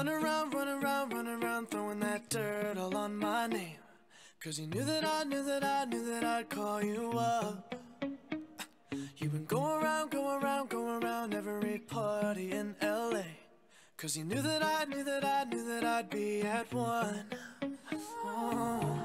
Run around, run around, run around, throwing that dirt all on my name. Cause you knew that I knew that I knew that I'd call you up. You've been going around, going around, going around every party in LA. Cause you knew that I knew that I knew that I'd be at one. Oh.